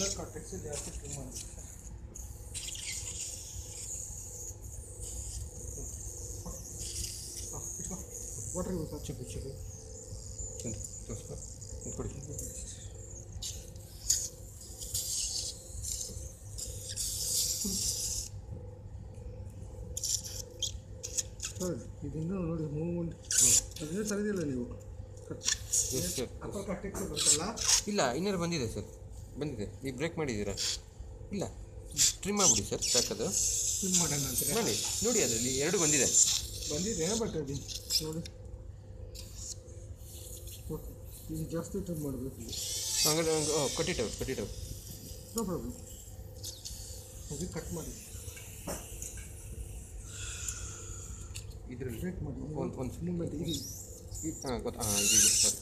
similar cortex is there to human. Water is also chip chip. And that's what. And put it. Sir ಇದನ್ನ ನೋಡಿ movement ಅದೇ ತೆಗೆದಿಲ್ಲ ನೀವು ಅಪ್ಪ ಕಟ್ಟಿಕ್ಕೆ ಬರ್ತಲ್ಲ ಇಲ್ಲ ಇನ್ನೇನು ಬಂದಿದೆ ಸರ್ ಬಂದಿದೆ ನೀವು ಬ್ರೇಕ್ ಮಾಡಿದ್ದೀರಾ? ಇಲ್ಲ. ಟ್ರಿಮ್ ಮಾಡಿಬಿಡಿ ಸರ್ ಸಾಕದು. ಟ್ರಿಮ್ ಮಾಡೋಣ ನೋಡಿ ನೋಡಿ ಅದರಲ್ಲಿ ಎರಡು ಬಂದಿದೆ. ಬಂದಿದೆ ಬಟ್ ಅದು ನೋಡಿ. ಇದು ಜಾಸ್ತಿ ಟ್ರಿಮ್ ಮಾಡಬೇಕು ಇದು ಹಂಗಾದ್ರೆ ಹಂಗೆ ಕಟ್ಟಿಟ್ಟವು ಕಟ್ಟಿಟ್ಟವು. ನೋ ಪ್ರಾಬ್ಲಮ್ ಅದು ಕಟ್ ಮಾಡಿ. ಇದರಲ್ಲಿ ಬ್ರೇಕ್ ಮಾಡಿ. ಒಂದು ಒಂದು ಮೂಮೆಂಟ್ ಇರಿ. ಹಾಂ ಗೊತ್ತಾ ಹಾಂ ಇದು ಇದೆ ಸರ್.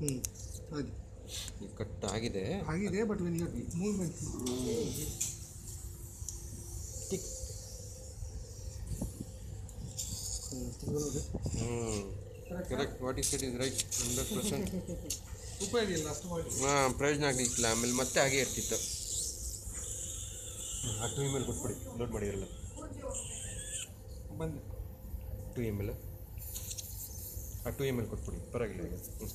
ಹ್ಞೂ ಈಗ ಕಟ್ ಆಗಿದೆ. ಆಗಿದೆ but when you movement tick correct what is it is right hundred percent ಉಪಯೋಗ ಇಲ್ಲ ಅಷ್ಟು ಹಾಂ ಪ್ರಯೋಜನ ಆಗಲಿಕ್ಕಿಲ್ಲ. ಆಮೇಲೆ ಮತ್ತೆ ಹಾಗೆ ಇರ್ತಿತ್ತು. ಆ ಟು ಎಂ ಎಲ್ ಕೊಟ್ಬಿಡಿ. ಲೋಡ್ ಮಾಡಿರಲ್ಲ ಬಂದೆ. ಟು ಇಮೇಲ್ ಎಲ್ ಆ ಟು ಎಂ ಎಲ್ ಕೊಟ್ಬಿಡಿ. ಪರವಾಗಿಲ್ಲ ಹ್ಞೂ